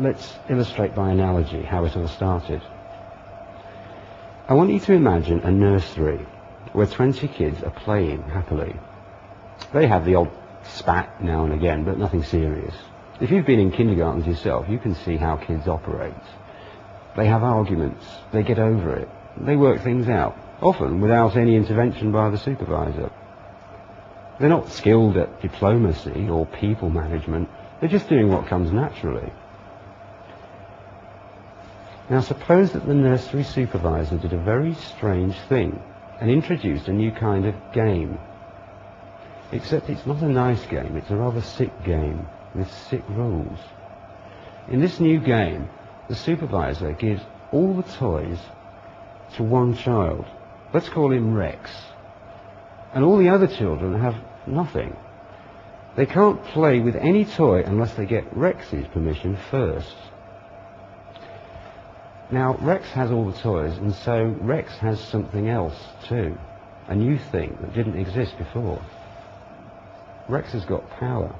let's illustrate by analogy how it all started. I want you to imagine a nursery where 20 kids are playing happily. They have the odd spat now and again, but nothing serious. If you've been in kindergartens yourself, you can see how kids operate. They have arguments. They get over it. They work things out, often without any intervention by the supervisor. They're not skilled at diplomacy or people management. They're just doing what comes naturally. Now suppose that the nursery supervisor did a very strange thing and introduced a new kind of game. Except it's not a nice game, it's a rather sick game with sick rules. In this new game, the supervisor gives all the toys to one child. Let's call him Rex. And all the other children have nothing. They can't play with any toy unless they get Rex's permission first. Now, Rex has all the toys, and so Rex has something else too. A new thing that didn't exist before. Rex has got power.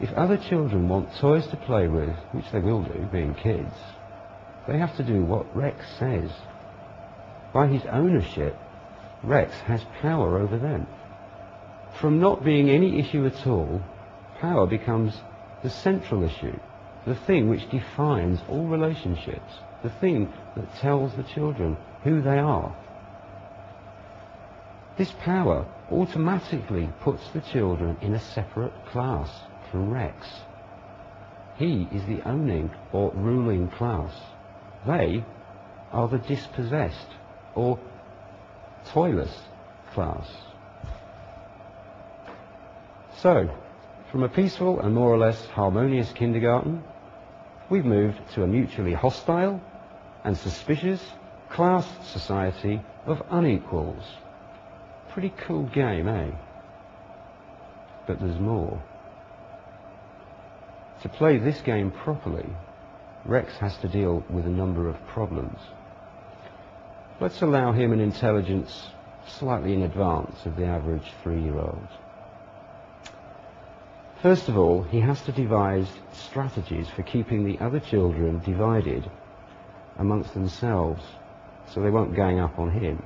If other children want toys to play with, which they will do, being kids, they have to do what Rex says. By his ownership, Rex has power over them. From not being any issue at all, power becomes the central issue, the thing which defines all relationships, the thing that tells the children who they are. This power automatically puts the children in a separate class from Rex. He is the owning or ruling class. They are the dispossessed or toyless class. So, from a peaceful and more or less harmonious kindergarten, we've moved to a mutually hostile and suspicious class society of unequals. Pretty cool game, eh? But there's more. To play this game properly, Rex has to deal with a number of problems. Let's allow him an intelligence slightly in advance of the average three-year-old. First of all, he has to devise strategies for keeping the other children divided amongst themselves so they won't gang up on him.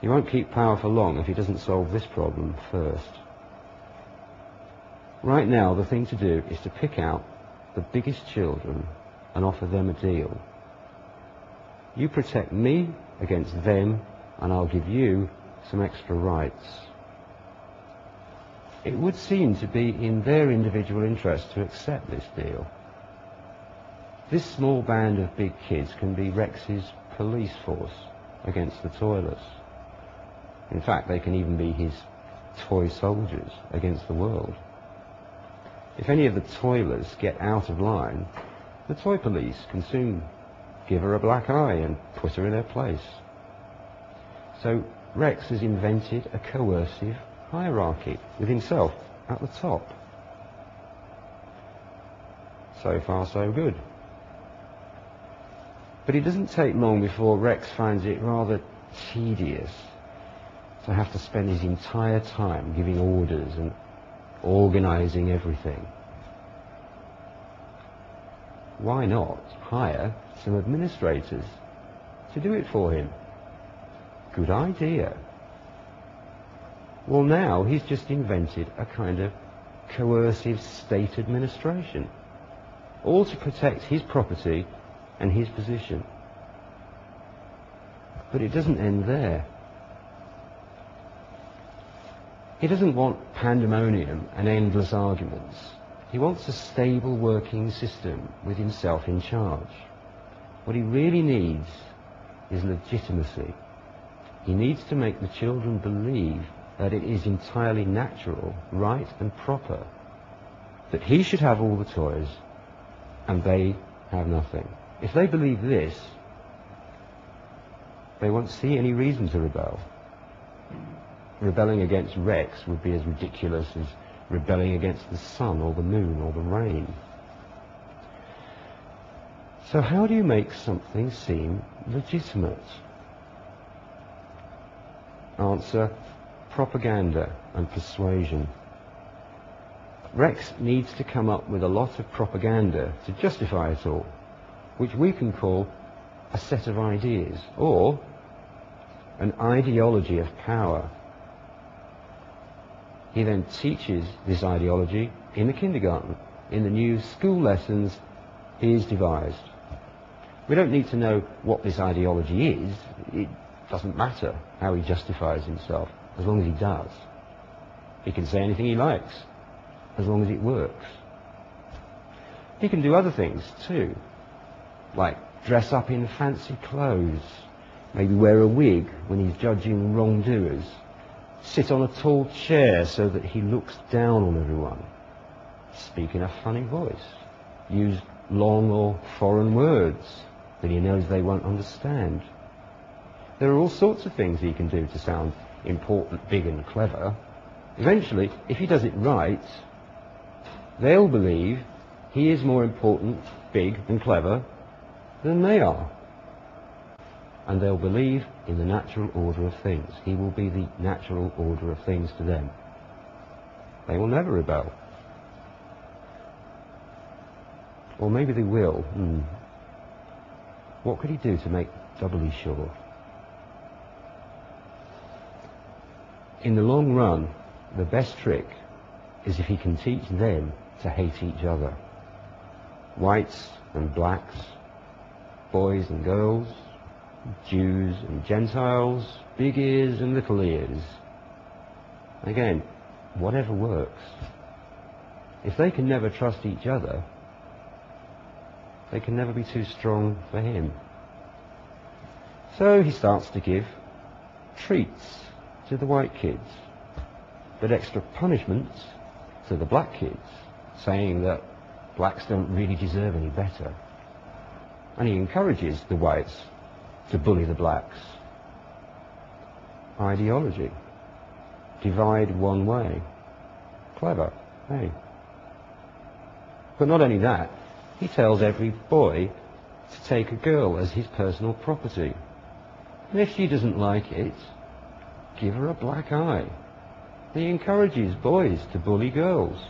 He won't keep power for long if he doesn't solve this problem first. Right now, the thing to do is to pick out the biggest children and offer them a deal. You protect me against them, and I'll give you some extra rights. It would seem to be in their individual interest to accept this deal. This small band of big kids can be Rex's police force against the toilers. In fact, they can even be his toy soldiers against the world. If any of the toilers get out of line, the toy police can soon give her a black eye and put her in her place. So Rex has invented a coercive hierarchy with himself at the top. So far so good. But it doesn't take long before Rex finds it rather tedious to have to spend his entire time giving orders and organizing everything. Why not hire some administrators to do it for him? Good idea. Well, now he's just invented a kind of coercive state administration, all to protect his property and his position. But it doesn't end there. He doesn't want pandemonium and endless arguments. He wants a stable working system with himself in charge. What he really needs is legitimacy. He needs to make the children believe that it is entirely natural, right and proper that he should have all the toys and they have nothing. If they believe this, they won't see any reason to rebel rebelling against Rex would be as ridiculous as rebelling against the sun or the moon or the rain. So how do you make something seem legitimate? Answer, propaganda and persuasion. Rex needs to come up with a lot of propaganda to justify it all, which we can call a set of ideas or an ideology of power. He then teaches this ideology in the kindergarten, in the new school lessons he has devised. We don't need to know what this ideology is. It doesn't matter how he justifies himself, as long as he does. He can say anything he likes, as long as it works. He can do other things too, like dress up in fancy clothes, maybe wear a wig when he's judging wrongdoers, sit on a tall chair so that he looks down on everyone, speak in a funny voice, use long or foreign words that he knows they won't understand. There are all sorts of things he can do to sound important, big and clever. Eventually, if he does it right, they'll believe he is more important, big and clever than they are. And they'll believe in the natural order of things. He will be the natural order of things to them. They will never rebel. Or maybe they will. Hmm. What could he do to make doubly sure? In the long run, the best trick is if he can teach them to hate each other. Whites and blacks, boys and girls, Jews and Gentiles, big ears and little ears. Again, whatever works. If they can never trust each other, they can never be too strong for him. So he starts to give treats to the white kids, but extra punishments to the black kids, saying that blacks don't really deserve any better. And he encourages the whites to bully the blacks. Ideology. Divide one way. Clever, hey. But not only that, he tells every boy to take a girl as his personal property. And if she doesn't like it, give her a black eye. He encourages boys to bully girls.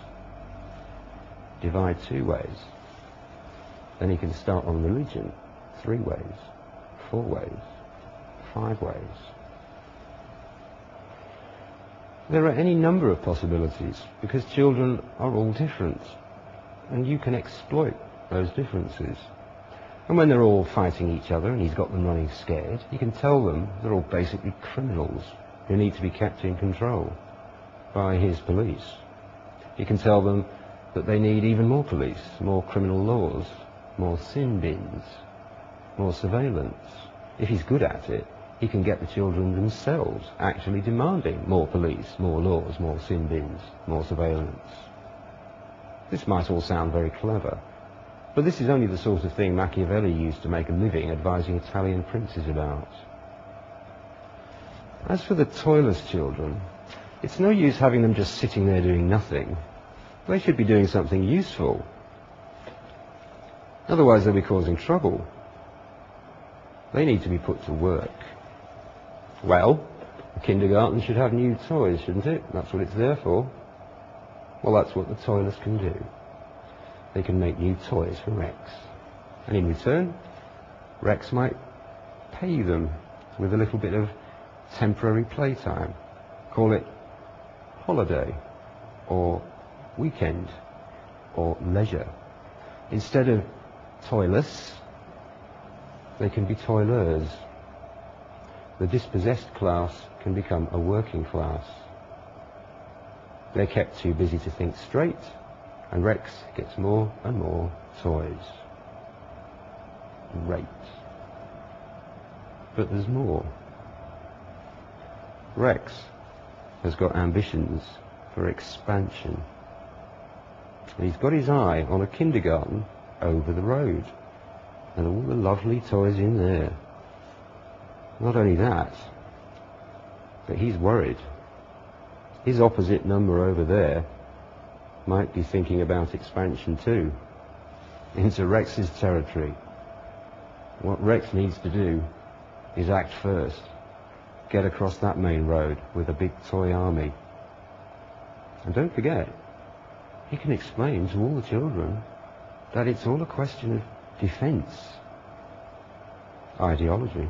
Divide two ways. Then he can start on religion three ways, four ways, five ways. There are any number of possibilities because children are all different and you can exploit those differences. And when they're all fighting each other and he's got them running scared, he can tell them they're all basically criminals who need to be kept in control by his police. He can tell them that they need even more police, more criminal laws, more sin bins, more surveillance. If he's good at it, he can get the children themselves actually demanding more police, more laws, more sin bins, more surveillance. This might all sound very clever, but this is only the sort of thing Machiavelli used to make a living advising Italian princes about. As for the toiler's children, it's no use having them just sitting there doing nothing. They should be doing something useful. Otherwise they'll be causing trouble. They need to be put to work. Well, a kindergarten should have new toys, shouldn't it? That's what it's there for. Well, that's what the toilers can do. They can make new toys for Rex. And in return, Rex might pay them with a little bit of temporary playtime. Call it holiday or weekend or leisure. Instead of toyless, they can be toilers. The dispossessed class can become a working class. They're kept too busy to think straight, and Rex gets more and more toys. Great. But there's more. Rex has got ambitions for expansion. He's got his eye on a kindergarten over the road and all the lovely toys in there. Not only that, but he's worried. His opposite number over there might be thinking about expansion too, into Rex's territory. What Rex needs to do is act first get across that main road with a big toy army. And don't forget, he can explain to all the children that it's all a question of defense ideology.